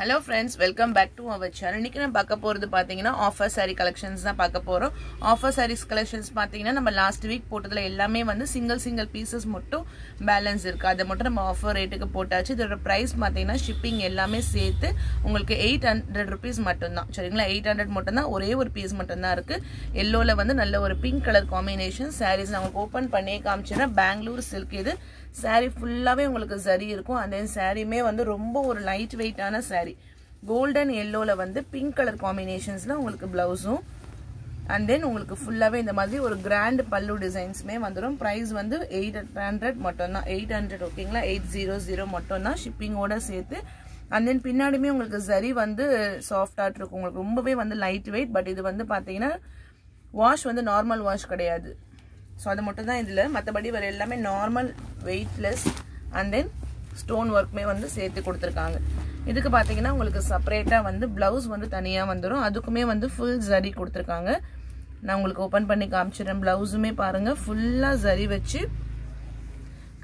Hello friends welcome back to our channel இன்றைக்கி நம்ம பார்க்க போகிறது பார்த்தீங்கன்னா ஆஃபர் சாரி கலெக்ஷன்ஸ் தான் பார்க்க போகிறோம் ஆஃபர் சாரீஸ் கலெக்ஷன்ஸ் பார்த்தீங்கன்னா நம்ம லாஸ்ட் வீக் போட்டதில் எல்லாமே வந்து சிங்கிள் சிங்கிள் பீசஸ் மட்டும் பேலன்ஸ் இருக்குது அதை மட்டும் நம்ம ஆஃபர் ரேட்டுக்கு போட்டாச்சு. இதோட ப்ரைஸ் பார்த்தீங்கன்னா ஷிப்பிங் எல்லாமே சேர்த்து உங்களுக்கு எயிட் ஹண்ட்ரட் ருபீஸ் மட்டும்தான். சரிங்களா? எயிட் ஹண்ட்ரட் மட்டும்தான். ஒரே ஒரு பீஸ் மட்டும்தான் இருக்குது எல்லோவில் வந்து நல்ல ஒரு பிங்க் கலர் காம்பினேஷன் சாரீஸ் நான் உங்களுக்கு ஓப்பன் பண்ணியே காமிச்சேன்னா பெங்களூர் சில்க் இது. சாரீ ஃபுல்லாகவே உங்களுக்கு சரி இருக்கும். அந்த சாரியுமே வந்து ரொம்ப ஒரு லைட் வெயிட்டான சாரீ கோல்டன் எல்லோவில் வந்து பிங்க் கலர் காம்பினேஷன்ஸில் உங்களுக்கு ப்ளவுஸும் அண்ட் தென் உங்களுக்கு ஃபுல்லாகவே இந்த மாதிரி ஒரு கிராண்ட் பல்லு டிசைன்ஸுமே வந்துடும் ப்ரைஸ் வந்து எயிட் ஹண்ட்ரட் மட்டும்தான். எயிட் ஹண்ட்ரட் ஓகேங்களா எயிட் ஜீரோ ஜீரோ மட்டும்தான் ஷிப்பிங்கோட சேர்த்து. அண்ட் தென் பின்னாடியுமே உங்களுக்கு சரி வந்து சாஃப்டாக இருக்கும். உங்களுக்கு ரொம்பவே வந்து லைட் வெயிட் பட் இது வந்து பார்த்தீங்கன்னா வாஷ் வந்து நார்மல் வாஷ் கிடையாது. ஸோ அது மட்டும் தான் இதில். மற்றபடி வேறு எல்லாமே normal weightless and then stone ஒர்க்குமே வந்து சேர்த்து கொடுத்துருக்காங்க. இதுக்கு பார்த்தீங்கன்னா உங்களுக்கு செப்பரேட்டாக வந்து ப்ளவுஸ் வந்து தனியாக வந்துடும் அதுக்குமே வந்து ஃபுல் ஜரி கொடுத்துருக்காங்க. நான் உங்களுக்கு ஓப்பன் பண்ணி காமிச்சிடுறேன். ப்ளவுஸுமே பாருங்கள் ஃபுல்லாக ஜரி வச்சு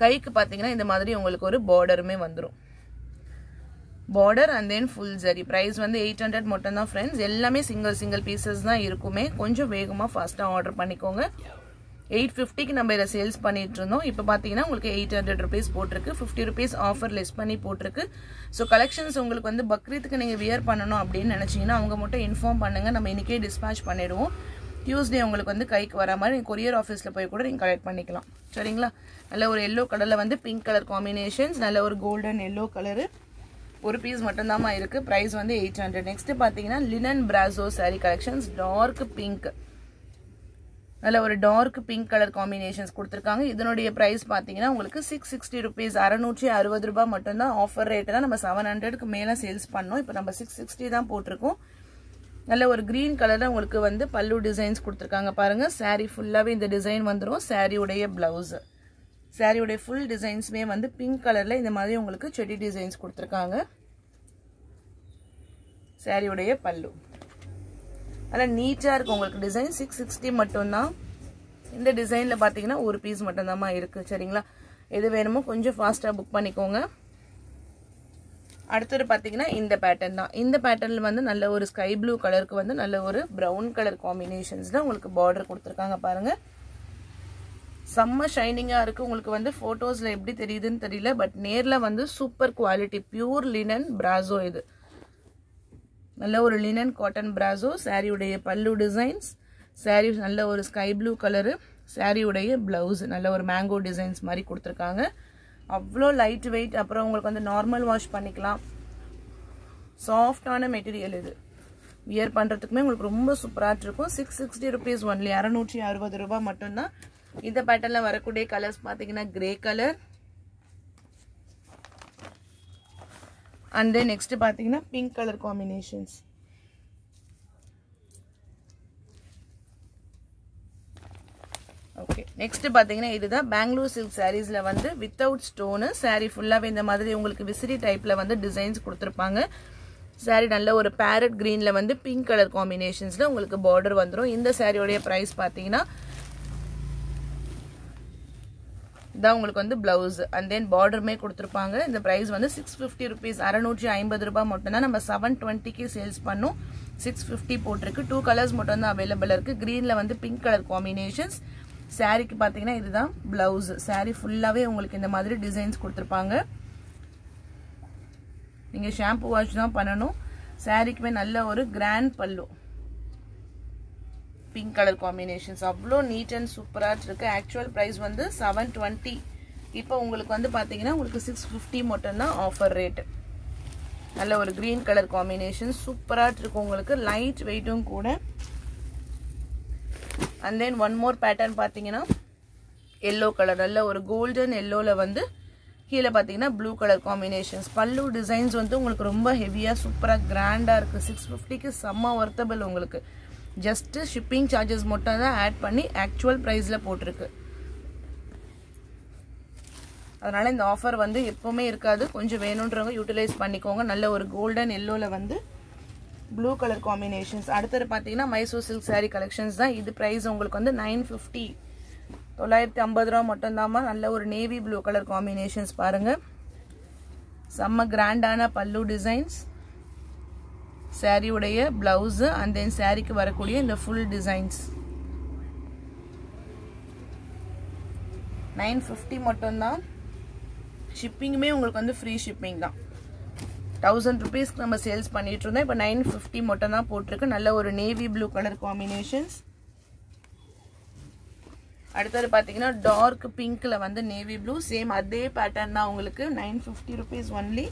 கைக்கு பார்த்தீங்கன்னா இந்த மாதிரி உங்களுக்கு ஒரு பார்டருமே வந்துடும் border and then full zari price வந்து எயிட் ஹண்ட்ரட் மட்டும் தான் ஃப்ரெண்ட்ஸ் எல்லாமே சிங்கிள் சிங்கிள் பீசஸ் தான் இருக்குமே. கொஞ்சம் வேகமாக ஃபாஸ்ட்டாக ஆர்டர் பண்ணிக்கோங்க. எயிட் ஃபிஃப்டிக்கு நம்ம இதை சேல்ஸ் பண்ணிட்டு இருந்தோம். இப்போ பார்த்தீங்கன்னா உங்களுக்கு எயிட் ஹண்ட்ரட் ருபீஸ் போட்டிருக்கு. ஃபிஃப்டி ருபீஸ் ஆஃபர் லெஸ் பண்ணி போட்டிருக்கு. ஸோ கலெக்ஷன்ஸ் உங்களுக்கு வந்து பக்ரீத்துக்கு நீங்கள் வியர் பண்ணணும் அப்படின்னு நினச்சிங்கன்னா அவங்க மட்டும் இன்ஃபார்ம் பண்ணுங்கள் நம்ம இன்றைக்கே டிஸ்பேச் பண்ணிடுவோம். டியூஸ்டே உங்களுக்கு வந்து கைக்கு வர மாதிரி நீங்கள் கொரியர் ஆஃபீஸில் போய் கூட நீங்கள் கலெக்ட் பண்ணிக்கலாம். சரிங்களா? நல்ல ஒரு எல்லோ கலரில் வந்து பிங்க் கலர் காம்பினேஷன்ஸ் நல்ல ஒரு கோல்டன் எல்லோ கலரு ஒரு பீஸ் மட்டும்தாம்மா இருக்குது ப்ரைஸ் வந்து எயிட் ஹண்ட்ரட். நெக்ஸ்ட்டு பார்த்தீங்கன்னா linen brasso sari collections dark pink நல்ல ஒரு டார்க் பிங்க் கலர் காம்பினேஷன்ஸ் கொடுத்துருக்காங்க. இதனுடைய ப்ரைஸ் பார்த்தீங்கன்னா உங்களுக்கு சிக்ஸ் சிக்ஸ்டி ருபீஸ் அறநூற்றி அறுபது ரூபாய் மட்டும்தான் ஆஃபர் ரேட்டு தான் நம்ம செவன் ஹண்ட்ரடுக்கு மேலே சேல்ஸ் பண்ணோம். இப்போ நம்ம சிக்ஸ் சிக்ஸ்டி தான் போட்டிருக்கோம். நல்ல ஒரு க்ரீன் கலரில் உங்களுக்கு வந்து பல்லு டிசைன்ஸ் கொடுத்துருக்காங்க பாருங்கள் சாரீ ஃபுல்லாகவே இந்த டிசைன் வந்துடும் சாரியுடைய ப்ளவுஸு சாரியுடைய ஃபுல் டிசைன்ஸுமே வந்து பிங்க் கலரில் இந்த மாதிரி உங்களுக்கு செடி டிசைன்ஸ் கொடுத்துருக்காங்க. சாரியுடைய பல்லு. நல்லா நீட்டாக இருக்கும் உங்களுக்கு டிசைன் சிக்ஸ் சிக்ஸ்டி மட்டும்தான். இந்த டிசைனில் பார்த்தீங்கன்னா ஒரு பீஸ் மட்டும்தாம்மா இருக்குது சரிங்களா? எது வேணுமோ கொஞ்சம் ஃபாஸ்ட்டாக புக் பண்ணிக்கோங்க. அடுத்தது பார்த்தீங்கன்னா இந்த பேட்டர்ன் தான். இந்த பேட்டர்னில் வந்து நல்ல ஒரு ஸ்கை ப்ளூ கலருக்கு வந்து நல்ல ஒரு ப்ரௌன் கலர் காம்பினேஷன்ஸில் உங்களுக்கு பார்டர் கொடுத்துருக்காங்க பாருங்கள் செம்ம ஷைனிங்காக இருக்குது உங்களுக்கு வந்து ஃபோட்டோஸில் எப்படி தெரியுதுன்னு தெரியல பட் நேரில் வந்து super quality pure linen brasso இது. நல்ல ஒரு லினன் காட்டன் பிராசோ சாரியுடைய பல்லு டிசைன்ஸ் சாரி நல்ல ஒரு ஸ்கை ப்ளூ கலரு சாரியுடைய ப்ளவுஸ் நல்ல ஒரு மேங்கோ டிசைன்ஸ் மாதிரி கொடுத்துருக்காங்க. அவ்வளோ லைட் வெயிட் அப்புறம் உங்களுக்கு வந்து நார்மல் வாஷ் பண்ணிக்கலாம். சாஃப்டான மெட்டீரியல் இது. வியர் பண்ணுறதுக்குமே உங்களுக்கு ரொம்ப சூப்பராக இருக்கும். சிக்ஸ் சிக்ஸ்டி ருபீஸ் ஒன்லி அறநூற்றி அறுபது ரூபாய் மட்டும்தான். இந்த பேட்டர்னில் வரக்கூடிய கலர்ஸ் பார்த்தீங்கன்னா grey colour and then next பார்த்தீங்கன்னா pink colour combinations okay next பார்த்தீங்கன்னா இதுதான் பெங்களூர் சில்க் சாரீஸில் வந்து வித்தவுட் ஸ்டோனு சாரீ ஃபுல்லாகவே இந்த மாதிரி உங்களுக்கு விசிறி டைப்பில் வந்து டிசைன்ஸ் கொடுத்துருப்பாங்க. சாரீ நல்ல ஒரு பேரட் க்ரீனில் வந்து பிங்க் கலர் காம்பினேஷன்ஸில் உங்களுக்கு பார்டர் வந்துடும் இந்த சாரியோடைய ப்ரைஸ் பார்த்தீங்கன்னா இதுதான் உங்களுக்கு வந்து பிளவுஸ் அண்ட் தென் பார்டருமே கொடுத்துருப்பாங்க. இந்த ப்ரைஸ் வந்து சிக்ஸ் ஃபிஃப்டி ருபீஸ் அறநூற்றி ஐம்பது ரூபாய் மட்டும்தான் நம்ம செவன் டுவெண்ட்டிக்கு சேல்ஸ் பண்ணும். சிக்ஸ் ஃபிஃப்டி போட்டிருக்கு. டூ கலர்ஸ் மட்டும் தான் அவைலபிள் இருக்குது க்ரீனில் வந்து பிங்க் கலர் காம்பினேஷன்ஸ் சாரீக்கு பார்த்தீங்கன்னா இதுதான் பிளவுஸ் சாரீ ஃபுல்லாகவே உங்களுக்கு இந்த மாதிரி டிசைன்ஸ் கொடுத்துருப்பாங்க. நீங்கள் ஷாம்பு வாஷ் தான் பண்ணணும். சாரீக்குமே நல்ல ஒரு grand pallu. Pink colour combinations அவ்வளோ நீட் அண்ட் சூப்பராக இருக்குது ஆக்சுவல் ப்ரைஸ் வந்து செவன் டுவெண்ட்டி இப்போ உங்களுக்கு வந்து பார்த்தீங்கன்னா உங்களுக்கு சிக்ஸ் ஃபிஃப்டி மட்டும்தான் ஆஃபர் ரேட்டு நல்ல ஒரு க்ரீன் கலர் காம்பினேஷன் சூப்பராக இருக்கும் உங்களுக்கு. லைட் வெயிட்டும் கூட. And then one more pattern பார்த்தீங்கன்னா எல்லோ கலர் நல்ல ஒரு கோல்டன் எல்லோவில் வந்து கீழே பார்த்தீங்கன்னா blue colour combinations pallu designs வந்து உங்களுக்கு ரொம்ப ஹெவியாக சூப்பராக கிராண்டாக இருக்குது சிக்ஸ் ஃபிஃப்டிக்கு செம்ம ஒர்த்தபிள் உங்களுக்கு. ஜஸ்ட்டு ஷிப்பிங் சார்ஜஸ் மட்டும் தான் ஆட் பண்ணி ஆக்சுவல் ப்ரைஸில் போட்டிருக்கு. அதனால் இந்த ஆஃபர் வந்து எப்போவுமே இருக்காது. கொஞ்சம் வேணுன்றவங்க யூட்டிலைஸ் பண்ணிக்கோங்க. நல்ல ஒரு கோல்டன் எல்லோவில் வந்து ப்ளூ கலர் காம்பினேஷன்ஸ் அடுத்தது பார்த்தீங்கன்னா மைசூர் சில்க் சாரீ கலெக்ஷன்ஸ் தான். இது ப்ரைஸ் உங்களுக்கு வந்து நைன் ஃபிஃப்டி தொள்ளாயிரத்தி ஐம்பது ரூபா மட்டும்தாம்மா. நல்ல ஒரு நேவி ப்ளூ கலர் காம்பினேஷன்ஸ் பாருங்கள் செம்ம கிராண்டான பல்லு டிசைன்ஸ் சாரியுடைய ப்ளவுஸு அண்ட் தென் சாரிக்கு வரக்கூடிய இந்த ஃபுல் டிசைன்ஸ் நைன் ஃபிஃப்டி மட்டும்தான். ஷிப்பிங்குமே உங்களுக்கு வந்து ஃப்ரீ ஷிப்பிங் தான். தௌசண்ட் ருபீஸ்க்கு நம்ம சேல்ஸ் பண்ணிட்டு இருந்தோம். இப்போ நைன் ஃபிஃப்டி மட்டும் தான் போட்டிருக்கு. நல்ல ஒரு நேவி ப்ளூ கலர் காம்பினேஷன்ஸ் அடுத்தது பார்த்தீங்கன்னா டார்க் பிங்க்கில் வந்து நேவி ப்ளூ சேம் அதே பேட்டர்ன் தான் உங்களுக்கு. நைன் ஃபிஃப்டி ருபீஸ் ஒன்லி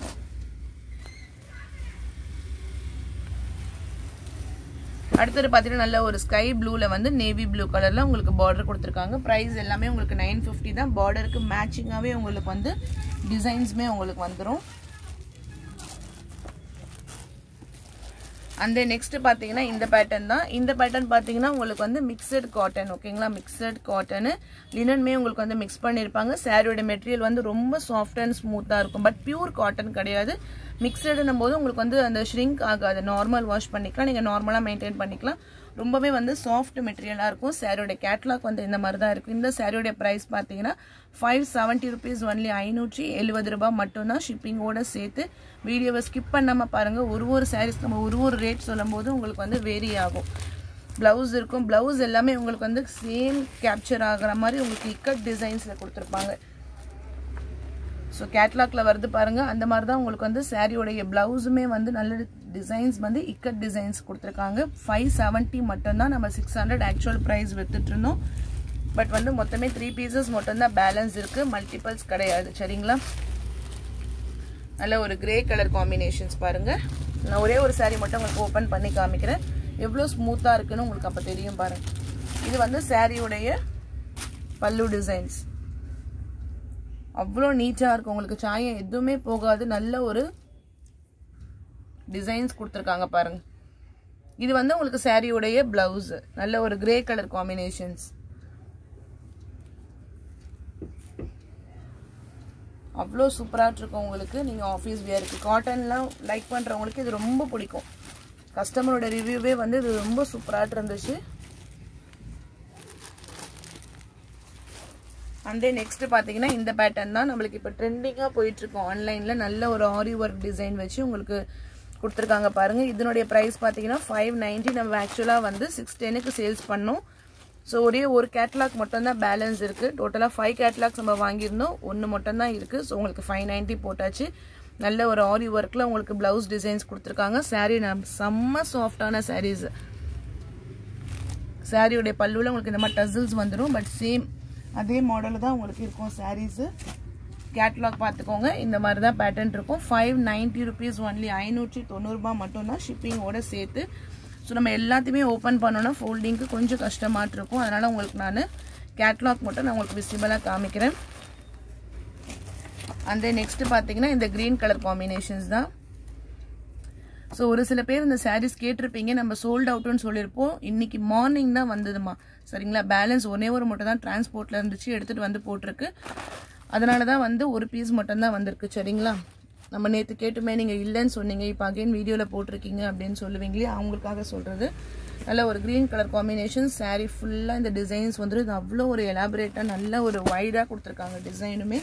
அடுத்தது பார்த்தீங்கன்னா நல்ல ஒரு ஸ்கை ப்ளூவில் வந்து நேவி ப்ளூ கலரில் உங்களுக்கு பார்டர் கொடுத்துருக்காங்க. ப்ரைஸ் எல்லாமே உங்களுக்கு நைன் ஃபிஃப்டி தான். பார்டருக்கு மேட்சிங்காகவே உங்களுக்கு வந்து டிசைன்ஸுமே உங்களுக்கு வந்துடும் அந்த நெக்ஸ்ட் பார்த்தீங்கன்னா இந்த பேட்டர்ன் தான். இந்த பேட்டர்ன் பார்த்தீங்கன்னா உங்களுக்கு வந்து மிக்சட் காட்டன் ஓகேங்களா மிக்சட் காட்டனு லினன்மே உங்களுக்கு வந்து மிக்ஸ் பண்ணியிருப்பாங்க சாரியோட மெட்டீரியல் வந்து ரொம்ப சாஃப்ட் அண்ட் ஸ்மூத்தாக இருக்கும். பட் பியூர் காட்டன் கிடையாது. மிக்சடுன்னும் போது உங்களுக்கு வந்து அந்த ஷ்ரிங்க் ஆகாது. நார்மல் வாஷ் பண்ணிக்கலாம். நீங்கள் நார்மலாக மெயின்டைன் பண்ணிக்கலாம். ரொம்பவே வந்து சாஃப்ட் மெட்டீரியலாக இருக்கும். சாரியோட கேட்லாக் வந்து இந்த மாதிரி தான் இருக்கும். இந்த சாரியோட ப்ரைஸ் பார்த்தீங்கன்னா ஃபைவ் செவன்ட்டி ருபீஸ் ஒன்லி ஐநூற்றி எழுபது ரூபாய் மட்டும்தான் ஷிப்பிங்கோட சேர்த்து வீடியோவை ஸ்கிப் பண்ணாமல் பாருங்கள் ஒரு ஒரு சாரீஸ் நம்ம ஒரு ஒரு ரேட் சொல்லும்போது உங்களுக்கு வந்து வேரி ஆகும். ப்ளவுஸ் இருக்கும். ப்ளவுஸ் எல்லாமே உங்களுக்கு வந்து சேம் கேப்சர் ஆகிற மாதிரி உங்களுக்கு இக்கட் டிசைன்ஸில் கொடுத்துருப்பாங்க. ஸோ கேட்லாக்ல வருது பாருங்கள் அந்த மாதிரி தான் உங்களுக்கு வந்து சாரியோடைய ப்ளவுஸுமே வந்து நல்ல டிசைன்ஸ் வந்து இக்கட் டிசைன்ஸ் கொடுத்துருக்காங்க. ஃபைவ் செவன்ட்டி மட்டும்தான் நம்ம சிக்ஸ் ஹண்ட்ரட் ஆக்சுவல் ப்ரைஸ் விற்றுட்ருந்தோம் பட் வந்து மொத்தமே த்ரீ பீசஸ் மட்டும்தான் பேலன்ஸ் இருக்குது மல்டிபிள்ஸ் கிடையாது. சரிங்களா? நல்ல ஒரு கிரே கலர் காம்பினேஷன்ஸ் பாருங்கள் நான் ஒரே ஒரு சாரீ மட்டும் உங்களுக்கு ஓப்பன் பண்ணி காமிக்கிறேன். எவ்வளோ ஸ்மூத்தாக இருக்குன்னு உங்களுக்கு அப்போ தெரியும் பாருங்கள் இது வந்து சாரியுடைய பல்லு டிசைன்ஸ் அவ்வளோ நீட்டாக இருக்கும் உங்களுக்கு சாயம் எதுவுமே போகாது. நல்ல ஒரு டிசைன்ஸ் கொடுத்துருக்காங்க பாருங்க. இது வந்து உங்களுக்கு சாரியுடைய பிளவுஸ் நல்ல ஒரு கிரே கலர் காம்பினேஷன்ஸ் அவ்வளோ சூப்பராக இருக்கும் உங்களுக்கு. நீங்கள் ஆஃபீஸ் வியருக்கு காட்டன்லாம் லைக் பண்ணுறவங்களுக்கு இது ரொம்ப பிடிக்கும். கஸ்டமரோட ரிவ்யூவே வந்து இது ரொம்ப சூப்பராக இருந்துச்சு. அண்ட் நெக்ஸ்ட் பார்த்தீங்கன்னா இந்த பேட்டர்ன் தான் நம்மளுக்கு இப்போ ட்ரெண்டிங்காக போயிட்டுருக்கோம் ஆன்லைனில் நல்ல ஒரு ஆரி ஒர்க் டிசைன் வச்சு உங்களுக்கு கொடுத்துருக்காங்க பாருங்கள் இதனுடைய ப்ரைஸ் பார்த்தீங்கன்னா ஃபைவ் நைன்ட்டி நம்ம ஆக்சுவலாக வந்து சிக்ஸ் டெனுக்கு சேல்ஸ் பண்ணோம். ஸோ ஒரே ஒரு கேட்லாக் மட்டும்தான் பேலன்ஸ் இருக்குது டோட்டலாக ஃபைவ் கேட்லாக்ஸ் நம்ம வாங்கியிருந்தோம். ஒன்று மட்டும்தான் இருக்குது ஸோ உங்களுக்கு ஃபைவ் நைன்ட்டி போட்டாச்சு. நல்ல ஒரு ஆரி ஒர்க்கில் உங்களுக்கு ப்ளவுஸ் டிசைன்ஸ் கொடுத்துருக்காங்க. சாரீ செம்ம சாஃப்டான சாரீஸ் சாரியோடைய பல்லுவில் உங்களுக்கு இந்த மாதிரி டசில்ஸ் வந்துடும் பட் சேம் அதே மாடலில் தான் உங்களுக்கு இருக்கும் சாரீஸு கேட்லாக் பார்த்துக்கோங்க. இந்த மாதிரி தான் பேட்டர்ன் இருக்கும். ஃபைவ் நைன்ட்டி ருபீஸ் ஒன்லி ஐநூற்றி தொண்ணூறுபா மட்டும்தான் ஷிப்பிங்கோட சேர்த்து. ஸோ நம்ம எல்லாத்தையுமே ஓப்பன் பண்ணோன்னா ஃபோல்டிங்க்கு கொஞ்சம் கஷ்டமாக இருக்கும். அதனால் உங்களுக்கு நான் கேட்லாக் மட்டும் நான் உங்களுக்கு விசிபிளாக காமிக்கிறேன். அந்த நெக்ஸ்ட்டு பார்த்தீங்கன்னா இந்த க்ரீன் கலர் காம்பினேஷன்ஸ் தான். ஸோ ஒரு சில பேர் இந்த சாரீஸ் கேட்டிருப்பீங்க. நம்ம சோல்ட் அவுட்டுன்னு சொல்லியிருப்போம். இன்னைக்கு மார்னிங் தான் வந்ததுமா. சரிங்களா? பேலன்ஸ் ஒரே ஒரு மட்டும் தான் டிரான்ஸ்போர்ட்டில் இருந்துச்சு. எடுத்துகிட்டு வந்து போட்டிருக்கு. அதனால தான் வந்து ஒரு பீஸ் மட்டும்தான் வந்திருக்கு சரிங்களா? நம்ம நேற்று கேட்டுமே நீங்கள் இல்லைன்னு சொன்னீங்க இப்போ அகைன் வீடியோவில் போட்டிருக்கீங்க அப்படின்னு சொல்லுவீங்களே அவங்களுக்காக சொல்கிறது நல்ல ஒரு க்ரீன் கலர் காம்பினேஷன் சாரீ ஃபுல்லாக இந்த டிசைன்ஸ் வந்துடும் அவ்வளோ ஒரு எலாபரேட்டாக நல்ல ஒரு வைடாக கொடுத்துருக்காங்க டிசைனுமே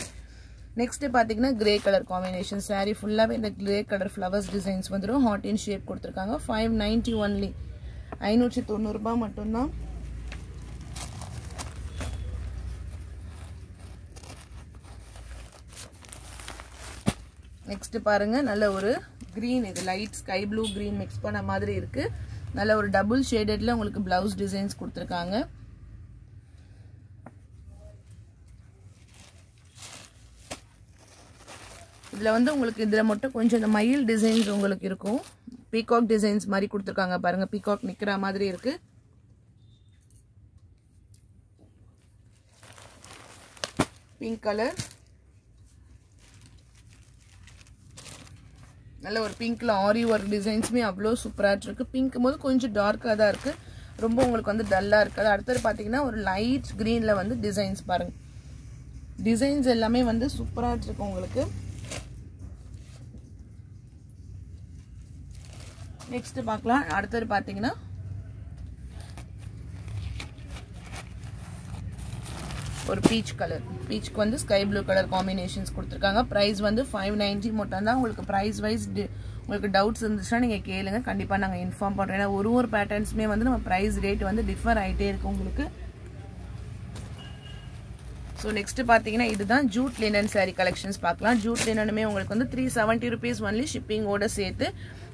நெக்ஸ்ட்டு பார்த்தீங்கன்னா கிரே கலர் காம்பினேஷன் சாரீ ஃபுல்லாகவே இந்த கிரே கலர் ஃப்ளவர்ஸ் டிசைன்ஸ் வந்துடும் ஹாட் இன் ஷேப் கொடுத்துருக்காங்க. ஃபைவ் நைன்ட்டி ஒன்லி ஐநூற்றி தொண்ணூறுபா மட்டும்தான் நெக்ஸ்ட்டு பாருங்கள் நல்ல ஒரு க்ரீன் இது light sky blue green mix பண்ண மாதிரி இருக்குது நல்ல ஒரு டபுள் ஷேடட்ல உங்களுக்கு ப்ளவுஸ் டிசைன்ஸ் கொடுத்துருக்காங்க. இதில் வந்து உங்களுக்கு இதில் மட்டும் கொஞ்சம் இந்த மயில் டிசைன்ஸ் உங்களுக்கு இருக்கும். பீகாக் டிசைன்ஸ் மாதிரி கொடுத்துருக்காங்க பாருங்கள் பீகாக் நிற்கிற மாதிரி இருக்குது பிங்க் கலர் நல்ல ஒரு பிங்க்ல ஆரி ஒர்க் டிசைன்ஸுமே அவ்வளோ சூப்பராக இருக்கு. பிங்க் போது கொஞ்சம் டார்க்காக தான் இருக்கு. ரொம்ப உங்களுக்கு வந்து டல்லாக இருக்காது. அடுத்தது பார்த்தீங்கன்னா ஒரு லைட் க்ரீனில் வந்து டிசைன்ஸ் பாருங்க. டிசைன்ஸ் எல்லாமே வந்து சூப்பராக இருக்கு உங்களுக்கு. நெக்ஸ்ட் பார்க்கலாம் அடுத்தது பார்த்தீங்கன்னா ஒரு பீச் கலர் பீச்சுக்கு வந்து ஸ்கை ப்ளூ கலர் காம்பினேஷன்ஸ் கொடுத்துருக்காங்க. ப்ரைஸ் வந்து ஃபைவ் நைன்ட்டி மட்டும் தான். உங்களுக்கு ப்ரைஸ் வைஸ் உங்களுக்கு டவுட்ஸ் இருந்துச்சுன்னா நீங்கள் கேளுங்க. கண்டிப்பாக நாங்கள் இன்ஃபார்ம் பண்ணுறோம் ஏன்னா ஒரு ஒரு பேட்டர்ன்ஸுமே வந்து நம்ம ப்ரைஸ் ரேட் வந்து டிஃபர் ஆகிட்டே இருக்கும் உங்களுக்கு. ஸோ நெக்ஸ்ட் பார்த்தீங்கன்னா இதுதான் ஜூட் லினன் சாரீ கலெக்ஷன்ஸ் பார்க்கலாம். ஜூட் லினனுமே உங்களுக்கு வந்து த்ரீ செவன்ட்டி ருபீஸ் ஒன்லி ஷிப்பிங்கோட சேர்த்து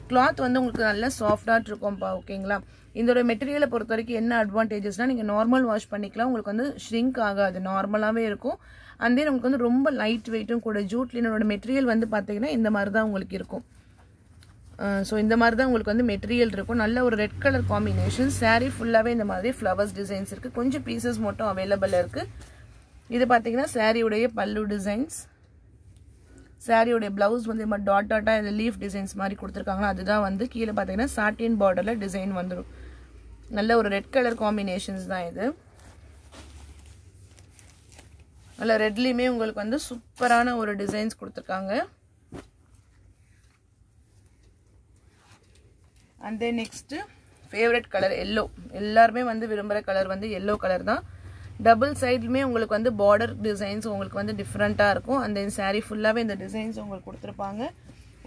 கிளாத் வந்து உங்களுக்கு நல்லா சாஃப்டாக இருக்கும்ப்பா ஓகேங்களா இதோட மெட்டீரியலை பொறுத்த வரைக்கும் என்ன அட்வான்டேஜஸ்னால் நீங்கள் நார்மல் வாஷ் பண்ணிக்கலாம். உங்களுக்கு வந்து ஷ்ரிங்க் ஆகாது நார்மலாகவே இருக்கும். அண்ட் தென் உங்களுக்கு வந்து ரொம்ப லைட் வெயிட்டும் கூட ஜூட் லினனோட மெட்டீரியல் வந்து பார்த்தீங்கன்னா இந்த மாதிரி தான் உங்களுக்கு இருக்கும். ஸோ இந்த மாதிரி தான் உங்களுக்கு வந்து மெட்டீரியல் இருக்கும். நல்ல ஒரு ரெட் கலர் காம்பினேஷன் சாரீ ஃபுல்லாகவே இந்த மாதிரி ஃப்ளவர்ஸ் டிசைன்ஸ் இருக்குது கொஞ்சம் பீசஸ் மட்டும் அவைலபிள் இருக்குது இது பார்த்தீங்கன்னா சாரியுடைய பல்லு டிசைன்ஸ் சாரியோடைய ப்ளவுஸ் வந்து இந்த மாதிரி டாட் டாட்டாக இந்த லீஃப் டிசைன்ஸ் மாதிரி கொடுத்துருக்காங்க அதுதான் வந்து கீழே பார்த்தீங்கன்னா சாட்டின் பார்டரில் டிசைன் வந்துடும் நல்ல ஒரு ரெட் கலர் காம்பினேஷன்ஸ் தான் இது. நல்ல ரெட்லேயுமே உங்களுக்கு வந்து சூப்பரான ஒரு டிசைன்ஸ் கொடுத்துருக்காங்க. And then next favourite colour yellow எல்லாருமே வந்து விரும்புகிற கலர் வந்து எல்லோ கலர் தான். டபுள் சைட்லுமே உங்களுக்கு வந்து பார்டர் டிசைன்ஸ் உங்களுக்கு வந்து டிஃப்ரெண்ட்டாக இருக்கும். அந்த சாரீ ஃபுல்லாகவே இந்த டிசைன்ஸ் உங்களுக்கு கொடுத்துருப்பாங்க.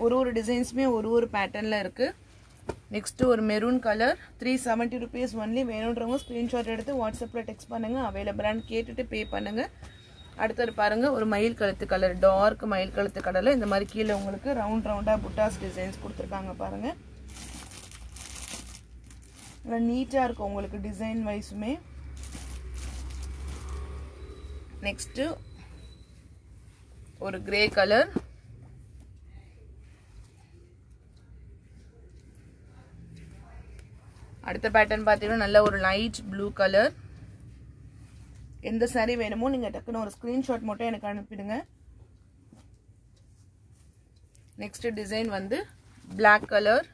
ஒரு ஒரு டிசைன்ஸுமே ஒரு ஒரு பேட்டர்னில் இருக்குது நெக்ஸ்ட்டு ஒரு maroon colour three seventy rupees only வேணுன்றவங்க ஸ்க்ரீன்ஷாட் எடுத்து வாட்ஸ்அப்பில் டெக்ஸ்ட் பண்ணுங்கள் அவைலபிளான்னு கேட்டுட்டு பே பண்ணுங்கள் அடுத்தது பாருங்கள் ஒரு மயில் கழுத்து கலர் டார்க் மயில் கழுத்து கலரில் இந்த மாதிரி கீழே உங்களுக்கு ரவுண்ட் ரவுண்டாக புட்டாஸ் டிசைன்ஸ் கொடுத்துருக்காங்க பாருங்கள் நல்லா நீட்டாக இருக்கும் உங்களுக்கு டிசைன் வைஸுமே நெக்ஸ்ட்டு ஒரு கிரே கலர். அடுத்த பேட்டர்ன் பார்த்தீங்கன்னா நல்ல ஒரு லைட் ப்ளூ கலர் எந்த சாரீ வேணுமோ நீங்கள் டக்குன்னு ஒரு ஸ்க்ரீன்ஷாட் மட்டும் எனக்கு அனுப்பிடுங்க. நெக்ஸ்ட்டு டிசைன் வந்து பிளாக் கலர்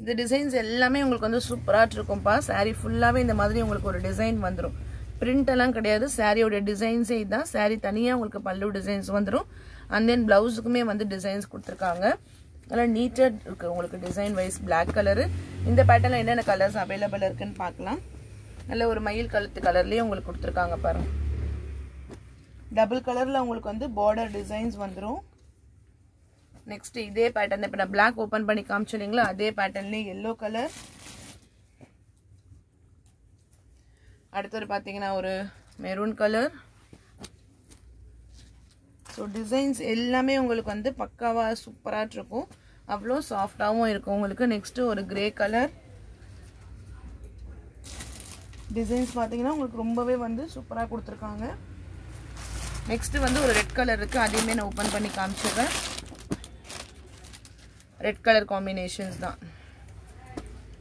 இந்த டிசைன்ஸ் எல்லாமே உங்களுக்கு வந்து சூப்பராக இருக்கும்ப்பா சாரீ ஃபுல்லாகவே இந்த மாதிரி உங்களுக்கு ஒரு டிசைன் வந்துடும் பிரிண்ட் எல்லாம் கிடையாது. சாரியோடைய டிசைன்ஸே இதுதான் சாரி தனியாக உங்களுக்கு பல்லு டிசைன்ஸ் வந்துடும் அண்ட் தென் ப்ளவுஸுக்குமே வந்து டிசைன்ஸ் கொடுத்துருக்காங்க. நல்லா நீட்டாக இருக்குது உங்களுக்கு டிசைன் வைஸ் பிளாக் கலரு இந்த பேட்டர்னில் என்னென்ன கலர்ஸ் அவைலபிள் இருக்குன்னு பார்க்கலாம். நல்ல ஒரு மயில் கழுத்து கலர்லேயே உங்களுக்கு கொடுத்துருக்காங்க பாருங்க. டபுள் கலரில் உங்களுக்கு வந்து பார்டர் டிசைன்ஸ் வந்துடும் நெக்ஸ்ட் இதே பேட்டர்ன் இப்போ நான் பிளாக் ஓப்பன் பண்ணி காமிச்சிங்களா அதே பேட்டர்ன்லேயே எல்லோ கலர் அடுத்தது பார்த்தீங்கன்னா ஒரு மெரூன் கலர் ஸோ டிசைன்ஸ் எல்லாமே உங்களுக்கு வந்து பக்காவாக சூப்பராக இருக்கும். அவ்வளோ சாஃப்டாகவும் இருக்கும். உங்களுக்கு நெக்ஸ்ட்டு ஒரு கிரே கலர் டிசைன்ஸ் பார்த்தீங்கன்னா உங்களுக்கு ரொம்பவே வந்து சூப்பராக கொடுத்துருக்காங்க. நெக்ஸ்ட்டு வந்து ஒரு ரெட் கலர் இருக்குது அதையுமே நான் ஓப்பன் பண்ணி காமிச்சிடுறேன். ரெட் கலர் காம்பினேஷன்ஸ் தான்.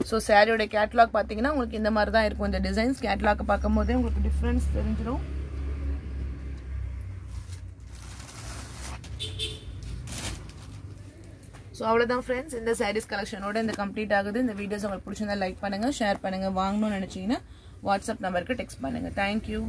ஸோ சாரியோட கேட்லாக் பார்த்தீங்கன்னா உங்களுக்கு இந்த மாதிரி தான் இருக்கும். இந்த டிசைன்ஸ் கேட்லாக் பார்க்கும் போதே உங்களுக்கு டிஃப்ரென்ஸ் தெரிஞ்சிடும் ஸோ அவ்வளோதான் ஃப்ரெண்ட்ஸ் இந்த சாரீஸ் கலெக்ஷனோட இந்த கம்ப்ளீட் ஆகுது. இந்த வீடியோஸ் உங்களுக்கு பிடிச்சிருந்தா லைக் பண்ணுங்கள் ஷேர் பண்ணுங்கள் வாங்கணும்னு நினச்சிங்கன்னா வாட்ஸ்அப் நம்பருக்கு டெக்ஸ்ட் பண்ணுங்கள் தேங்க்யூ